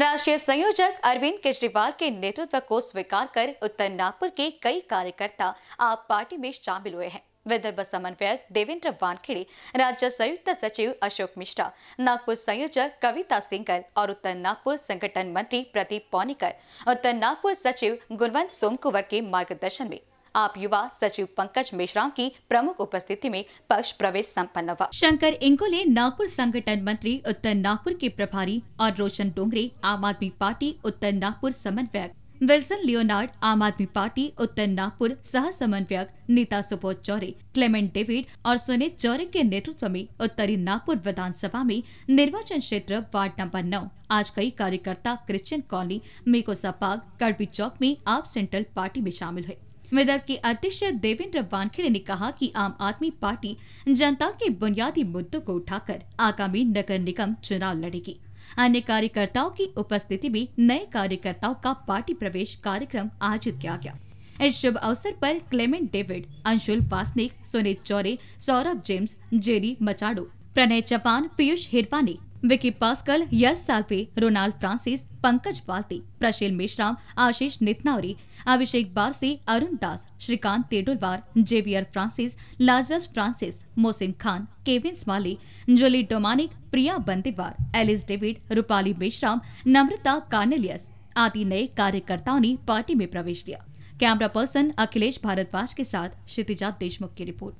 राष्ट्रीय संयोजक अरविंद केजरीवाल के नेतृत्व को स्वीकार कर उत्तर नागपुर के कई कार्यकर्ता आप पार्टी में शामिल हुए हैं। विदर्भ समन्वयक देवेंद्र वानखेड़े, राज्य संयुक्त सचिव अशोक मिश्रा, नागपुर संयोजक कविता सिंगल और उत्तर नागपुर संगठन मंत्री प्रदीप पौनिकर, उत्तर नागपुर सचिव गुणवंत सोमकुवर के मार्गदर्शन में आप युवा सचिव पंकज मेश्राम की प्रमुख उपस्थिति में पक्ष प्रवेश संपन्न हुआ। शंकर इंकोले नागपुर संगठन मंत्री उत्तर नागपुर के प्रभारी और रोशन डोंगरे आम आदमी पार्टी उत्तर नागपुर समन्वयक। विल्सन लियोनार्ड आम आदमी पार्टी उत्तर नागपुर सह समन्वयक नीता सुबोध चौरे, क्लेमेंट डेविड और सुनीत चौरे के नेतृत्व में उत्तरी नागपुर विधानसभा में निर्वाचन क्षेत्र वार्ड नंबर नौ। आज कई कार्यकर्ता क्रिश्चियन कॉलोनी मेकोसा सपाग कड़बी चौक में आप सेंट्रल पार्टी में शामिल हुए। विदर्भ के अध्यक्ष देवेंद्र वानखेड़े ने कहा कि आम आदमी पार्टी जनता के बुनियादी मुद्दों को उठाकर आगामी नगर निगम चुनाव लड़ेगी। अन्य कार्यकर्ताओं की उपस्थिति में नए कार्यकर्ताओं का पार्टी प्रवेश कार्यक्रम आयोजित किया गया। इस शुभ अवसर पर Clement David, Anshul Wasnik Suneet Chaure, Saurabh James, Jerry Machado, Pranay Chaupan Piyush Hirpani Vicky Pascal Yash Salpe Ronald Francis Pankaj Walte Prashil Meshram Ashish Nitnavare Abhishek Barse Arun Das Shrikant Tedulwar Xavier Francis Lazarus Francis Mohsin Khan Kevin Smalley Jolly Dominic Priya Bandewar Alice David Rupali Meshram Namrata Cornelius आदि नए कार्यकर्ताओं ने party में प्रवेश किया camera person Akhilesh Bhardwaj के साथ क्षितिजा देशमुख की रिपोर्ट।